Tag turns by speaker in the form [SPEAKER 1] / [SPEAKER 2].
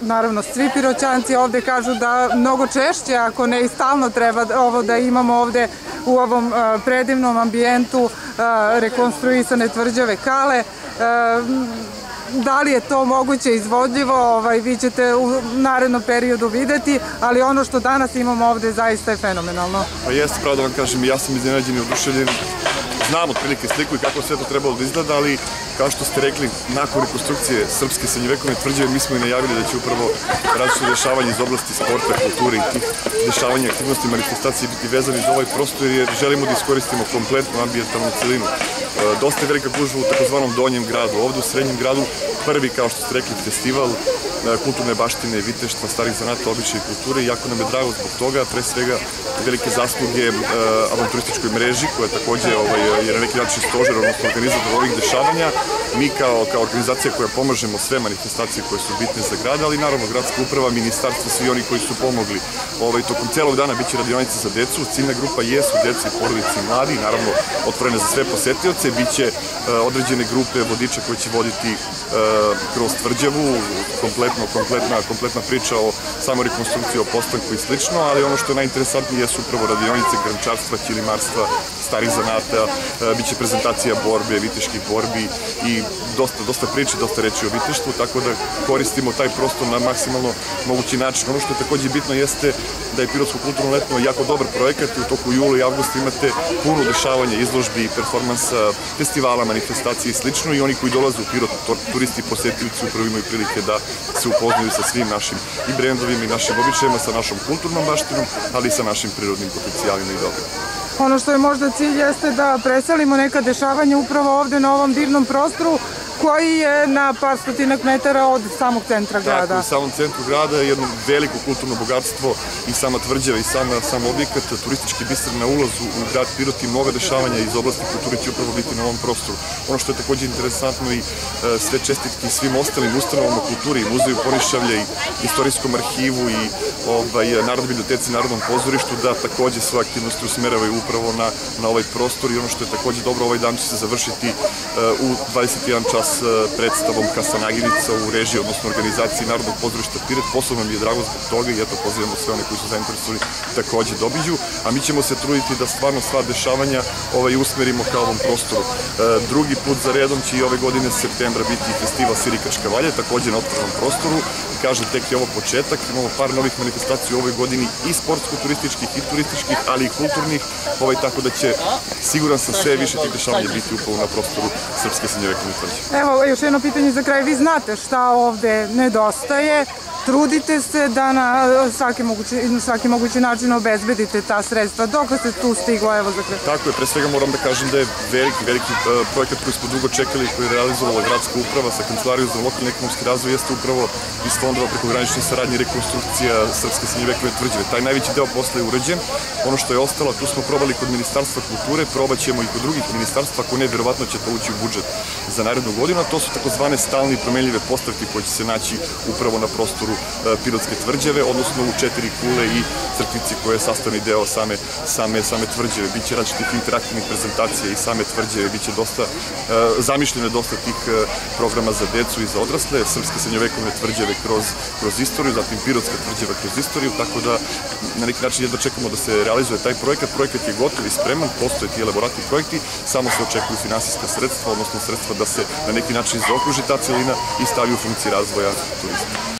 [SPEAKER 1] naravno svi piroćanci ovde kažu da mnogo češće, ako ne i stalno treba ovo da imamo ovde u ovom predivnom ambijentu rekonstruisane tvrđave kale da li je to moguće izvodljivo, ovaj, vi ćete u narednom periodu videti, ali ono što danas imamo ovde zaista je fenomenalno.
[SPEAKER 2] Pa jeste, pravo da vam kažem, ja sam iznenađen i oduševljen znam otprilike sliku i kako sve to trebalo da izgleda, ali kao što ste rekli, nakon rekonstrukcije srpske srednjevekovne tvrđave, mi smo i najavili da će upravo različite dešavanje iz oblasti sporta, kulture i tih dešavanja, aktivnosti, manifestacije biti vezani za ovaj prostor jer želimo da iskoristimo kompletnu ambijentalnu celinu. E, dosta velika gužva u takozvanom donjem gradu, ovde u srednjem gradu prvi, kao što ste rekli, festival e, kulturne baštine, viteštva, starih zanata, običaja i kulture jako nam je drago zbog toga, pre svega velike zasluge uh, avanturističkoj mreži koja je takođe ovaj, je na neki način stožer, odnosno organizator ovih dešavanja. Mi kao, kao organizacija koja pomažemo sve manifestacije koje su bitne za grad, ali naravno gradska uprava, ministarstvo, svi oni koji su pomogli. Ovaj, tokom celog dana biće radionice za decu, ciljna grupa jesu deca i porodici i mladi, naravno otvorene za sve posetioce, biće uh, određene grupe vodiča koji će voditi uh, kroz tvrđavu, kompletno, kompletna, kompletna priča o samo rekonstrukciji, o postanku i slično, ali ono što je najinteresantnije jesu upravo radionice grančarstva, ćilimarstva, starih zanata, e, biće prezentacija borbe, viteških borbi i dosta, dosta priče, dosta reči o viteštvu, tako da koristimo taj prostor na maksimalno mogući način. Ono što je takođe bitno jeste da je Pirotsko kulturno letno jako dobar projekat i u toku jula i avgusta imate puno dešavanja, izložbi, performansa, festivala, manifestacije i slično i oni koji dolaze u Pirot, turisti, posetilici upravo imaju prilike da se upoznaju sa svim našim i brendovima i našim običajima, sa našom kulturnom baštinom, ali i sa našim prirodnim potencijalima i dobrima.
[SPEAKER 1] Ono što je možda cilj jeste da preselimo neka dešavanja upravo ovde na ovom divnom prostoru koji je na par stotinak metara od samog centra grada.
[SPEAKER 2] Tako, u samom centru grada je jedno veliko kulturno bogatstvo i sama tvrđava i sama, sam objekat, turistički biser na ulazu u grad Pirot i mnoga dešavanja iz oblasti kulture će upravo biti na ovom prostoru. Ono što je takođe interesantno i e, sve čestitke svim ostalim ustanovama kulture i muzeju Porišavlja i istorijskom arhivu i ovaj, Narodnoj biblioteci, Narodnom pozorištu da takođe svoje aktivnosti usmeravaju upravo na, na ovaj prostor i ono što je takođe dobro, ovaj dan će se završiti e, u 21 čas s e, predstavom Kasanaginica u režiji, odnosno organizaciji Narodnog pozorišta Piret. Posebno mi je drago zbog toga i eto pozivamo sve one koji su zainteresovani takođe dobiđu, a mi ćemo se truditi da stvarno sva dešavanja ovaj, usmerimo ka ovom prostoru. E, drugi put za redom će i ove godine septembra biti festival Sirikačka valje, takođe na otvornom prostoru. Kažem, tek je ovo početak, imamo par novih manifestacija u ovoj godini i sportsko-turističkih i turističkih, ali i kulturnih, ovaj, tako da će siguran sam sve više tih dešavanja biti upravo na prostoru Srpske srednjovekovne tvrđe.
[SPEAKER 1] Evo, još jedno pitanje za kraj. Vi znate šta ovde nedostaje trudite se da na svaki mogući, na svaki mogući način obezbedite ta sredstva. Dok se tu stiglo, evo za kraj?
[SPEAKER 2] Tako je, pre svega moram da kažem da je veliki, veliki uh, projekat koji smo dugo čekali, koji je realizovala gradska uprava sa Kancelariju za lokalni ekonomski razvoj, jeste upravo iz fondova preko granične saradnje rekonstrukcija Srpske srednjevekove tvrđave. Taj najveći deo posla je urađen. Ono što je ostalo, tu smo probali kod Ministarstva kulture, probat ćemo i kod drugih ministarstva, ako ne, verovatno će to ući u budžet za narednu godinu, a to su takozvane stalne i promenljive postavke koje će se naći upravo na prostoru E, Pirotske tvrđave, odnosno u četiri kule i crtici koje je sastavni deo same, same, same tvrđave. Biće različitih interaktivnih prezentacija i same tvrđave, biće dosta, e, zamišljene dosta tih e, programa za decu i za odrasle, srpske srednjovekovne tvrđave kroz, kroz istoriju, zatim Pirotska tvrđava kroz istoriju, tako da na neki način jedno čekamo da se realizuje taj projekat. Projekat je gotov i spreman, postoje ti elaboratni projekti, samo se očekuju finansijska sredstva, odnosno sredstva da se na neki način zaokruži ta celina i stavi u funkciji razvoja turizma.